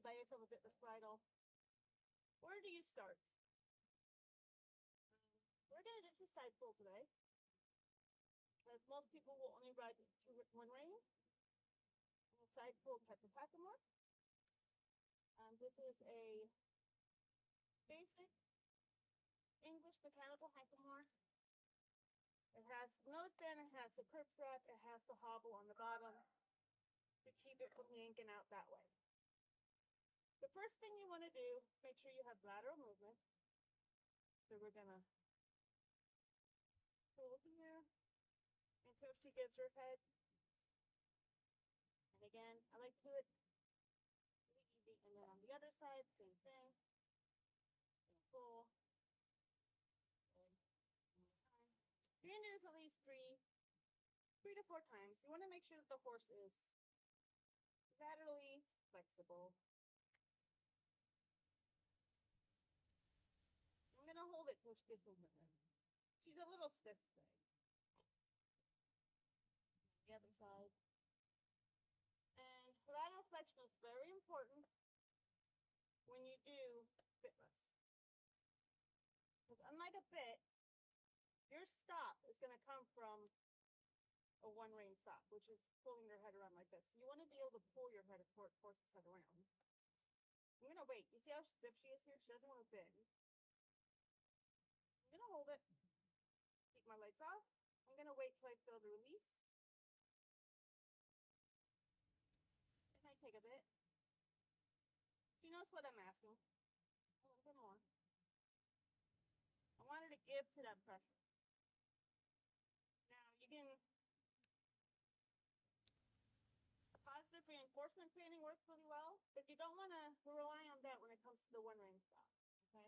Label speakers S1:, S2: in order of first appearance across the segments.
S1: buy yourself a bitless bridle, where do you start? We're going to do side pull today. Because most people will only ride two, one rein. Side pull type of hackamore. Um, this is a basic English mechanical hackamore. It has noseband, it has the curb strap, it has the hobble on the bottom to keep it from yanking out that way. The first thing you want to do, make sure you have lateral movement. So we're gonna pull here until she gives her head. And again, I like to do it really easy. And then on the other side, same thing. And more time. You're gonna do this at least three, three to four times. You want to make sure that the horse is laterally flexible. I'm gonna hold She's a little stiff today. The other side. And lateral flexion is very important when you do bitless. Because unlike a bit, your stop is going to come from a one rein stop, which is pulling your head around like this. So you want to be able to pull your head towards horse's head around. I'm going to wait. You see how stiff she is here? She doesn't want to bend. I'm going to hold it. Keep my lights off. I'm going to wait till I feel the release. It might take a bit. She knows what I'm asking. A little bit more. I want her to give to that pressure. Now you can positive reinforcement training works really well, but you don't want to rely on that when it comes to the one rein stop. Okay,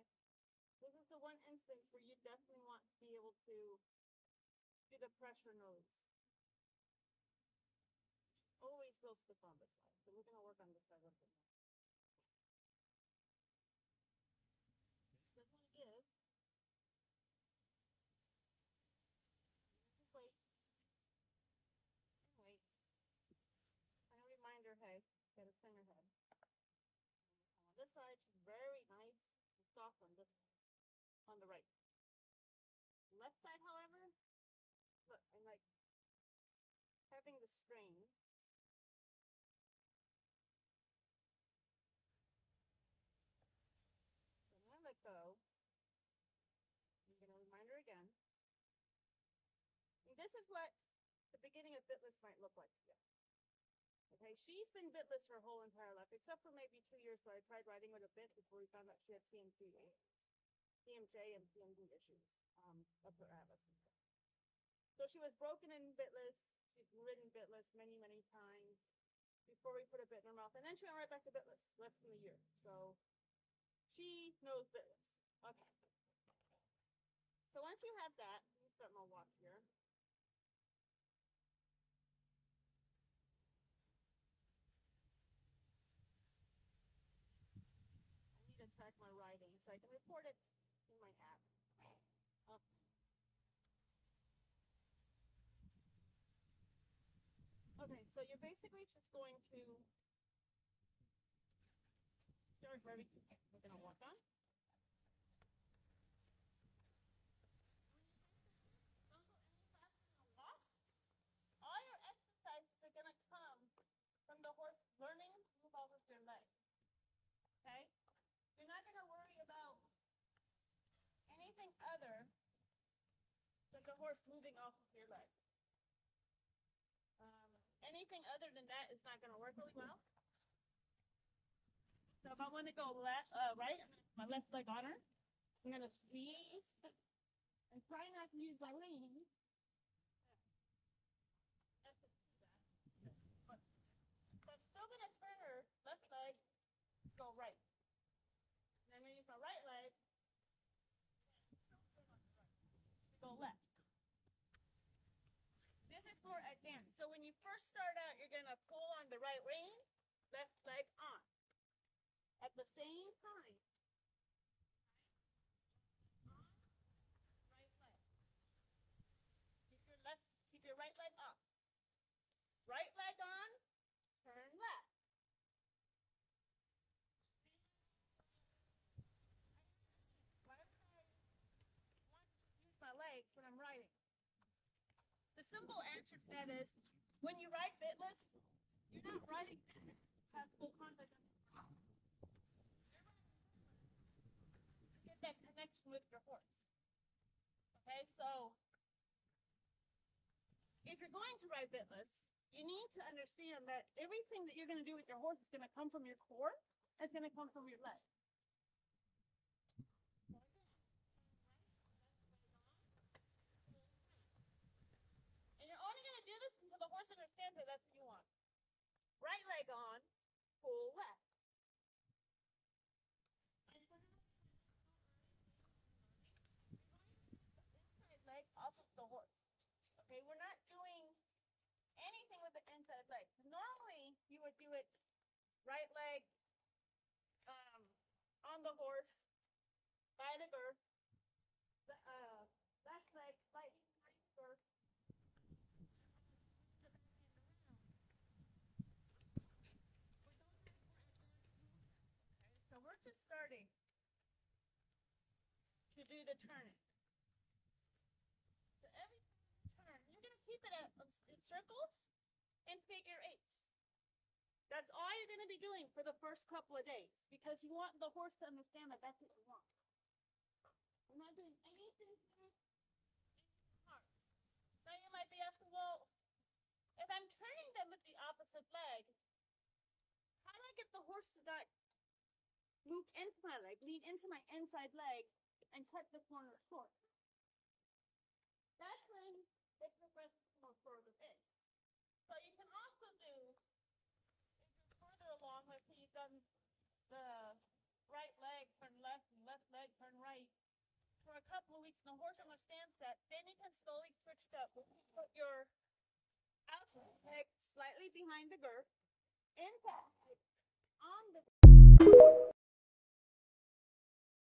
S1: this is the one instance where you definitely want to be able to do the pressure release. Always real stiff on this side, so we're going to work on this side a little bit more. Want to give. Just wait. And wait. And a reminder, hey, gotta turn your head. On this side, she's very nice and soft on this side. On the right. Left side, however, I'm like having the strain. So gonna let go. I'm gonna remind her again. And this is what the beginning of bitless might look like you. Okay, she's been bitless her whole entire life, except for maybe two years where I tried riding with a bit before we found out she had TMJ, TMJ and TMD issues um, of her stuff. So she was broken in bitless. She's ridden bitless many, many times before we put a bit in her mouth. And then she went right back to bitless less than a year. So she knows bitless. Okay. So once you have that, let me start my walk here. I need to track my riding so I can report it in my app. Oh. Okay, so you're basically just going to start where we- we're going to walk on. Don't go any faster than a walk. All your exercises are going to come from the horse learning to move of their legs. Okay? You're not going to worry about anything other than the horse moving off of your leg. Anything other than that is not going to work really well. So if I want to go left, uh, right, I'm my left leg on her. I'm going to squeeze and try not to use my. But but I'm still going to turn her left leg, go right. And then when use my right leg, go left. first start out, you're going to pull on the right rein, left leg on. At the same time, right leg. Keep your left, keep your right leg up. Right leg on, turn left. Why do I want to use my legs when I'm riding. The simple answer to that is when you ride bitless, you're not riding have full contact. on. Get that connection with your horse. Okay, so if you're going to ride bitless, you need to understand that everything that you're going to do with your horse is going to come from your core. It's going to come from your leg. And you're only going to do this until the horse understands that that's what you want. Right leg on, pull left. Inside leg off of the horse. Okay, we're not doing anything with the inside leg. Normally, you would do it right leg um, on the horse, by the girth, the, uh, left leg slightly behind the girth. So just starting to do the turning. So every turn, you're gonna keep it at, in circles and figure eights. That's all you're gonna be doing for the first couple of days because you want the horse to understand that that's what you want. I'm not doing anything hard. Now you might be asking, well, if I'm turning them with the opposite leg, how do I get the horse to not move into my leg, lead into my inside leg, and cut the corner short? That's when it progresses more further in. So you can also do, if you're further along, let's say you've done the right leg turn left and left leg turn right for a couple of weeks and the horse understands that, then you can slowly switch it up. You put your outside leg slightly behind the girth and